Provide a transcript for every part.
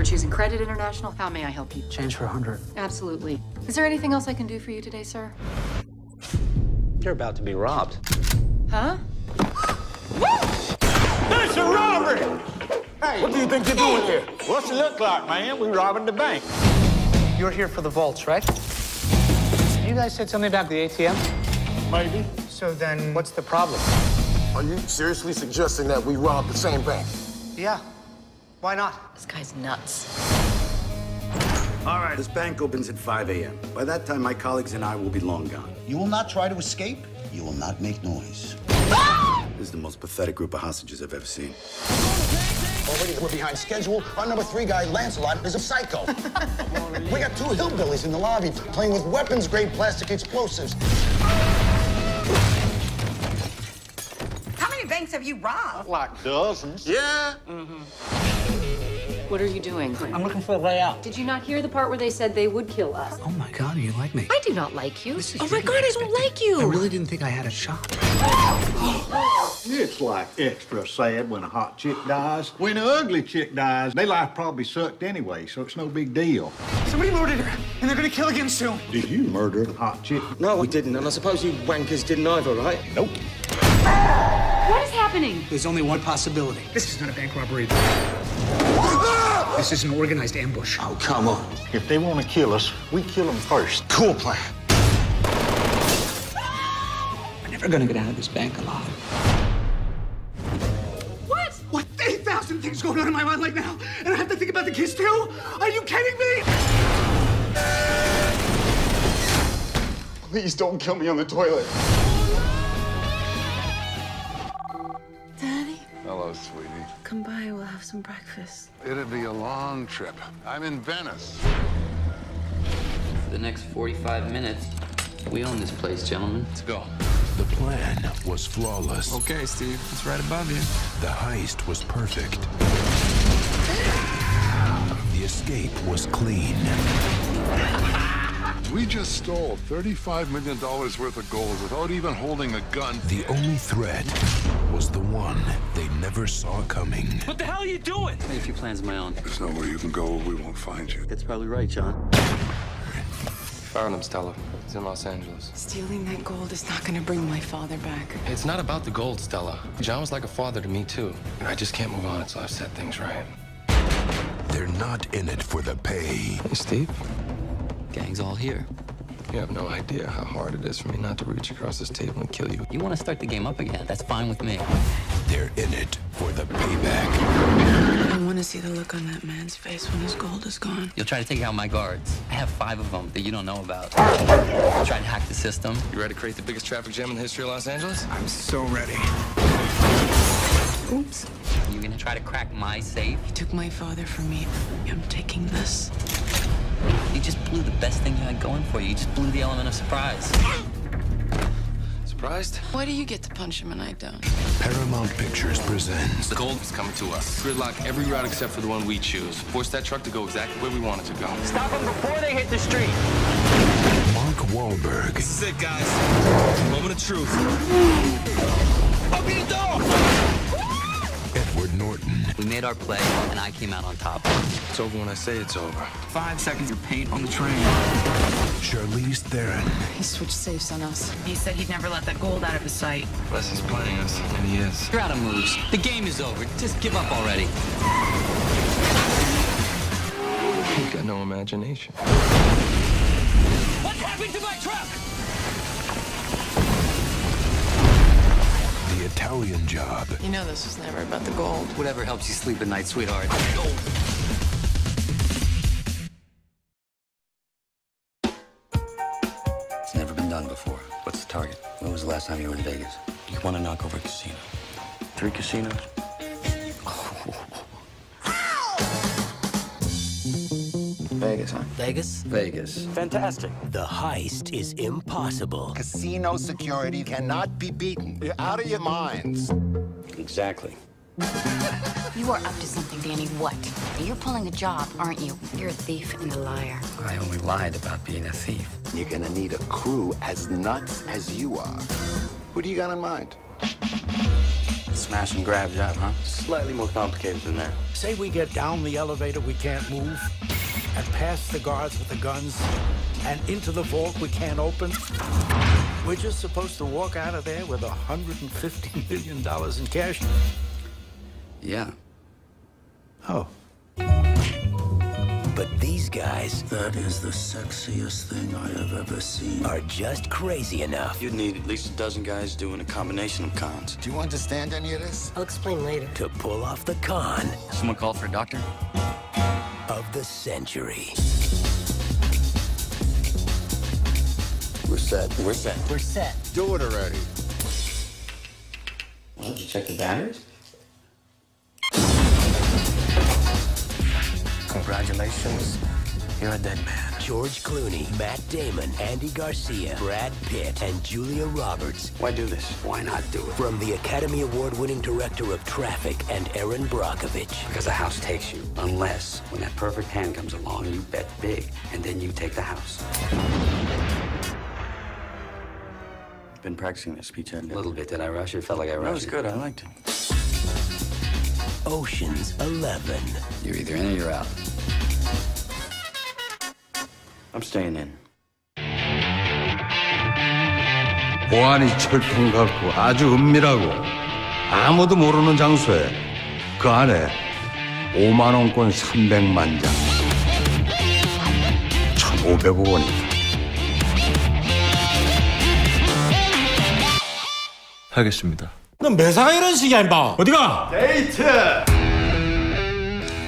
for choosing Credit International. How may I help you? Change for a hundred. Absolutely. Is there anything else I can do for you today, sir? You're about to be robbed. Huh? It's a robbery! Hey, what do you think you're doing here? What's it look like, man? We're robbing the bank. You're here for the vaults, right? You guys said something about the ATM? Maybe. So then, what's the problem? Are you seriously suggesting that we rob the same bank? Yeah. Why not? This guy's nuts. All right, this bank opens at 5 a.m. By that time, my colleagues and I will be long gone. You will not try to escape. You will not make noise. This is the most pathetic group of hostages I've ever seen. Already we're behind schedule. Our number three guy, Lancelot, is a psycho. we got two hillbillies in the lobby playing with weapons-grade plastic explosives. Banks have you robbed? Like dozens. Yeah. Mm-hmm. What are you doing? I'm looking for a way out. Did you not hear the part where they said they would kill us? Oh my god, you like me? I do not like you. Oh my god, I don't like you. I really didn't think I had a shot. It's like extra sad when a hot chick dies. When an ugly chick dies, their life probably sucked anyway, so it's no big deal. Somebody murdered her, and they're gonna kill again soon. Did you murder the hot chick? No, we didn't, and I suppose you wankers didn't either, right? Nope. What is happening? There's only one possibility. This is not a bank robbery. This is an organized ambush. Oh, come on. If they want to kill us, we kill them first. Cool plan. We're never gonna get out of this bank alive. What? What? 8,000 things going on in my mind right now, and I have to think about the kids too? Are you kidding me? Please don't kill me on the toilet. Sweetie. come by. We'll have some breakfast. It'll be a long trip. I'm in Venice. For the next 45 minutes, we own this place, gentlemen. Let's go. The plan was flawless. Okay, Steve. It's right above you. The heist was perfect. The escape was clean. We just stole $35 million worth of gold without even holding a gun. The only threat was the one they never saw coming. What the hell are you doing? I made a few plans of my own. There's nowhere you can go where we won't find you. That's probably right, John. Found him, Stella. He's in Los Angeles. Stealing that gold is not gonna bring my father back. It's not about the gold, Stella. John was like a father to me, too. And I just can't move on until I've set things right. They're not in it for the pay. Hey, Steve. Gang's all here. You have no idea how hard it is for me not to reach across this table and kill you. You want to start the game up again? That's fine with me. They're in it for the payback. I want to see the look on that man's face when his gold is gone. You'll try to take out my guards. I have five of them that you don't know about. Try to hack the system. You ready to create the biggest traffic jam in the history of Los Angeles? I'm so ready. Oops. You're gonna try to crack my safe. He took my father from me. I'm taking this. You just blew the best thing you had going for you. You just blew the element of surprise. Surprised? Why do you get to punch him and I don't? Paramount Pictures presents The gold is coming to us. Gridlock every route except for the one we choose. Force that truck to go exactly where we want it to go. Stop them before they hit the street. Mark Wahlberg, This is it, guys. Moment of truth. Open the door! Edward Norton, We made our play, and I came out on top. It's over when I say it's over. Five seconds of paint on the train. Charlize Theron, He switched safes on us. He said he'd never let that gold out of his sight. Unless he's playing us, and he is. You're out of moves. The game is over. Just give up already. He's got no imagination. What happened to my truck? Italian Job, You know this was never about the gold. Whatever helps you sleep at night, sweetheart. It's never been done before. What's the target? When was the last time you were in Vegas? You want to knock over a casino. Three casinos? Vegas, huh? Vegas? Vegas. Fantastic. The heist is impossible. Casino security cannot be beaten. You're out of your minds. Exactly. You are up to something, Danny. What? You're pulling a job, aren't you? You're a thief and a liar. I only lied about being a thief. You're gonna need a crew as nuts as you are. Who do you got in mind? Smash and grab job, huh? Slightly more complicated than that. Say we get down the elevator we can't move, and past the guards with the guns, and into the vault we can't open. We're just supposed to walk out of there with $150 million in cash. Yeah. Oh. But these guys That is the sexiest thing I have ever seen. are just crazy enough You'd need at least a dozen guys doing a combination of cons. Do you understand any of this? I'll explain later. to pull off the con Someone call for a doctor? Of the century. We're set. We're set. We're set. Do it already. Well, did you check the batteries? Congratulations. You're a dead man. George Clooney, Matt Damon, Andy Garcia, Brad Pitt, and Julia Roberts. Why do this? Why not do it? From the Academy Award winning director of Traffic and Erin Brockovich. Because the house takes you. Unless, when that perfect hand comes along, you bet big, and then you take the house. Been practicing this speech, haven't? A little bit. Did I rush it? Felt like I rushed That was it. good. I liked it. Ocean's Eleven. You're either in or you're out. I'm staying in. 보안이 철통 같고 아주 은밀하고 아무도 모르는 장소에 그 안에 5만 원권 300만 장 1,500억 원이다. 하겠습니다. 넌 매사가 이런 식이야 임마 어디가? 데이트!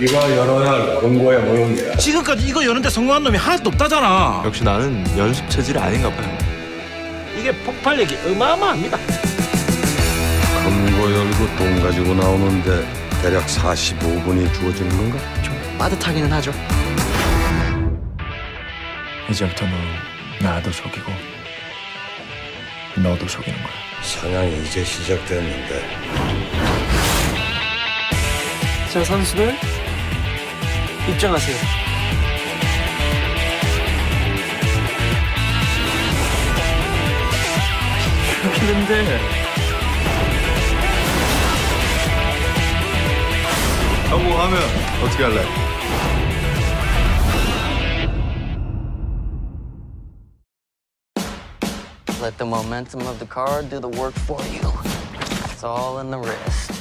네가 열어야 할 금고의 모형이야. 지금까지 이거 여는데 성공한 놈이 하나도 없다잖아 역시 나는 연습 체질이 아닌가 봐요. 이게 폭발력이 어마어마합니다 금고 열고 돈 가지고 나오는데 대략 45분이 주어지는 건가? 빠듯하기는 하죠. 이제부터 너 나도 속이고 너도 속이는 거야. 사냥이 이제 시작됐는데 자 선수들 입장하세요. 여기는데 성공하면 어떻게 할래? Let the momentum of the card do the work for you. It's all in the wrist.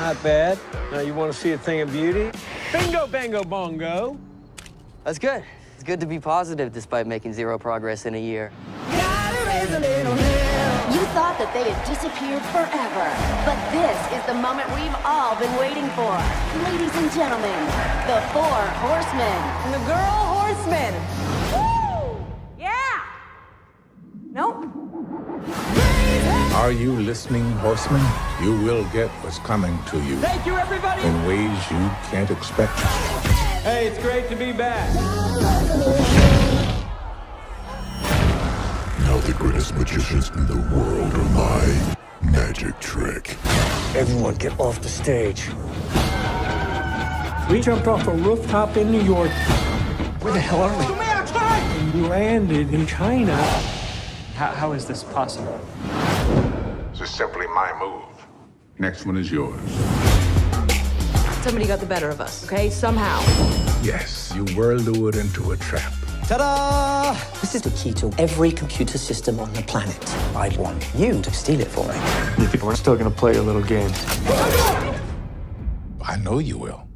Not bad. Now you want to see a thing of beauty? Bingo, bango, bongo. That's good. It's good to be positive despite making zero progress in a year. You thought that they had disappeared forever, but this is the moment we've all been waiting for. Ladies and gentlemen, the four horsemen. And The girl horsemen. Are you listening, horseman? You will get what's coming to you Thank you, everybody. in ways you can't expect. Hey, it's great to be back. Now the greatest magicians in the world are my magic trick. Everyone get off the stage. We jumped off a rooftop in New York. Where the hell are we? We landed in China. How, how is this possible? This is simply my move. Next one is yours. Somebody got the better of us, okay? Somehow. Yes, you were lured into a trap. Ta-da! This is the key to every computer system on the planet. I want you to steal it for me. You think we're still gonna play a little game? I know you will.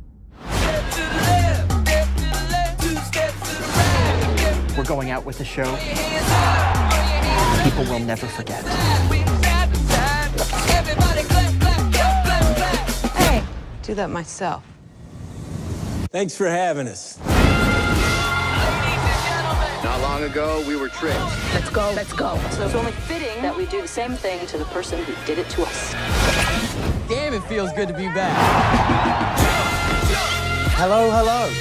We're going out with the show. People will never forget. Do that myself. Thanks for having us. Not long ago, we were tricked. Let's go. Let's go. So it's only fitting that we do the same thing to the person who did it to us. Damn, it feels good to be back. Hello, hello.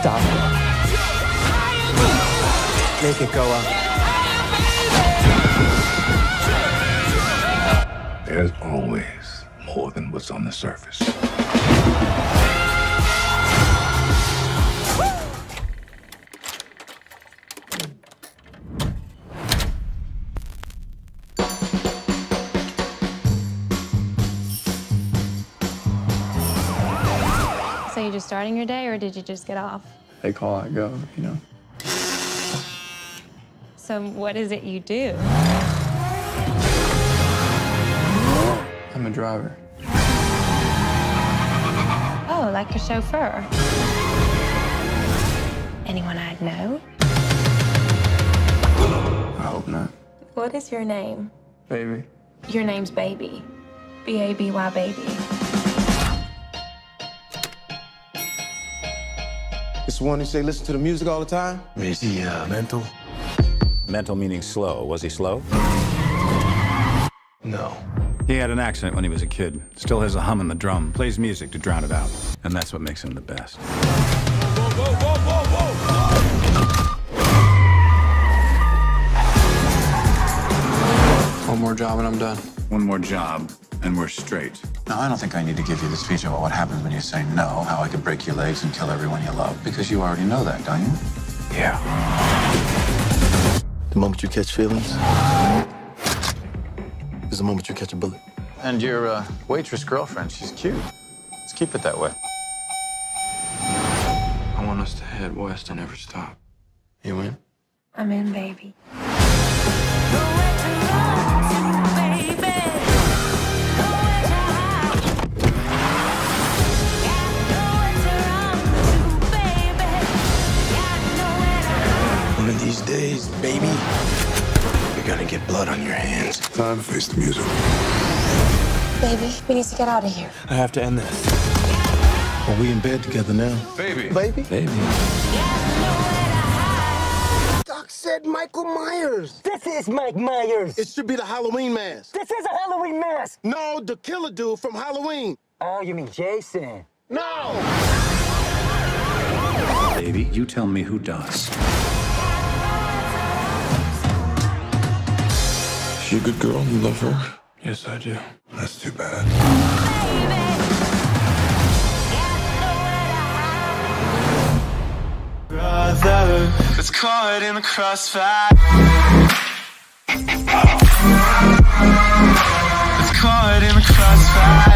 Stop. Make it go up. There's always more than what's on the surface. So you just starting your day, or did you just get off? They call, I go, you know. So what is it you do? I'm a driver. Oh, like a chauffeur. Anyone I'd know? I hope not. What is your name? Baby. Your name's Baby. B A B Y Baby. It's the one who say listen to the music all the time? Is he uh, mental? Mental meaning slow. Was he slow? No. He had an accident when he was a kid. Still has a hum in the drum. Plays music to drown it out. And that's what makes him the best. One more job and I'm done. One more job, and we're straight. Now, I don't think I need to give you the speech about what happens when you say no, how I could break your legs and kill everyone you love, because you already know that, don't you? Yeah. The moment you catch feelings is the moment you catch a bullet. And your uh, waitress girlfriend, she's cute. Let's keep it that way. I want us to head west and never stop. You in? I'm in, baby. One of these days, baby, you're gonna get blood on your hands. Time to face the music. Baby, we need to get out of here. I have to end this. Are we in bed together now? Baby. Baby? Baby. Doc said Michael Myers. This is Mike Myers. It should be the Halloween mask. This is a Halloween mask. No, the killer dude from Halloween. Oh, you mean Jason? No! Baby, you tell me who does. Good girl? You love her? Yes, I do. That's too bad. Brother, it's caught in the crossfire. It's caught in the crossfire.